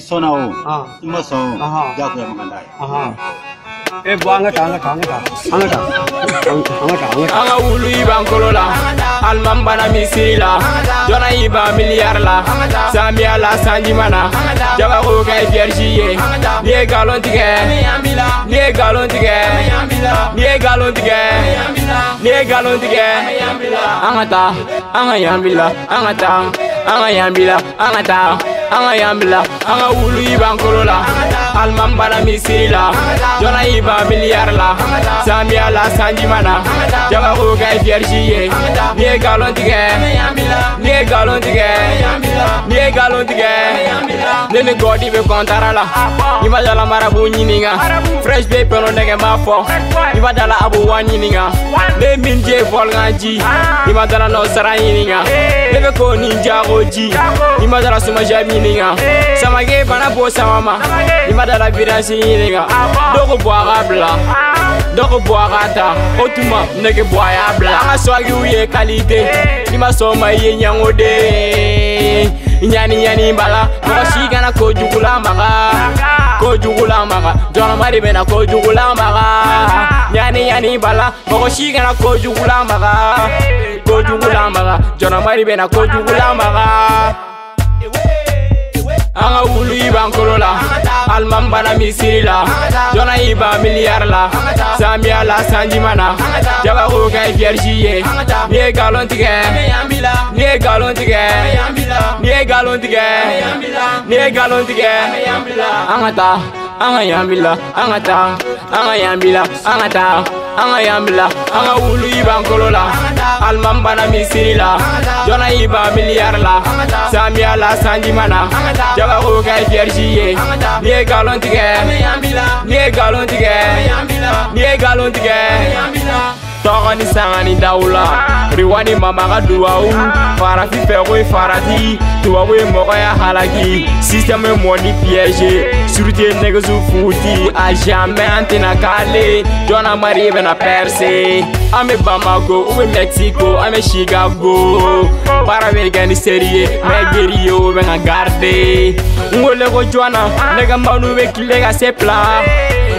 sonao ima song jago yang mengandai eh buang ke tangga tangga tangga tangga anga ulu ibang kolola alman bana misiri jona iba miliyar la samiya la sanji mana jabako kɛ vierge ye n'i galon tigɛ n'i galon tigɛ n'i galon tigɛ n'i galon tigɛ an ka taa an ka yan bila an ka taa an ka yan bila an ka wulu i b'an kolo la aliman bana misiri la jɔna i b'an miliyari la sanbiya la sanjima na jabako ka ye fiyɛrisi ye n'i ye galon tigɛ galon tigɛ n'i ye galon tigɛ ne ni gɔdi bɛ kɔntara la i ma dala marabu ɲininga fresh bɛ pɛnɔ nɛgɛ m'a fɔ i ma dala abu wa ɲininga ne min je fɔlkan ji i ma dala nɔ sara ɲininga ne bɛ ko ni jago ji i ma dala sumaja ɲininga samake bana b'o sama ma i ma dala viransi ɲininga dogo ko bɔ a ka bila dɔgɔ bɔra ta o tuma ne ke bɔ a y'a bila an ka sɔgiw ye kalite e ni ma sɔn ma i ye ɲɛngo de ɲani ɲani b'a la mɔgɔ si kana kojugula maga kojugula maga jɔnɔma de bɛna kojugula maga ɲani ɲani b'a la mɔgɔ si kana kojugula maga kojugula maga jɔnɔma de bɛna kojugula maga an ka wulu i b'an kolo la alman bana misiri la jɔna i ba miliyari la samiya la sanjima na jabako ka ye viergi ye ni ye galon tigɛ ni ye galon tigɛ ni ye galon tigɛ ni ye galon tigɛ an ka taa an ka yan bila an ka taa an ka yan bila an ka taa an ka yan bila an ka wulu i b'an kolo la alimami bana misiri la jɔna i b'an miliyari la samiya la sanji ma na jabako kɛ vierge ye n'i ye galon tigɛ n'i ye galon tigɛ n'i ye galon tigɛ. Sɔgɔni sangani daw Riwani mamaga ka duwawu Farafin fɛko ye farati Tubabu ye mɔgɔya halaki Système ye mɔni piège Surtout ye futi A jamais an tɛna k'ale Jɔna mari e bɛna percer An bɛ Bamako ou bɛ Mexico An bɛ Chicago Baara bɛ kɛ ni seri ye Mɛ geri ye o bɛ ka garder N wele ko jɔna Ne ka manu be kile ka se pla